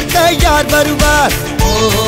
காட்ட யார் வருவார் ஓ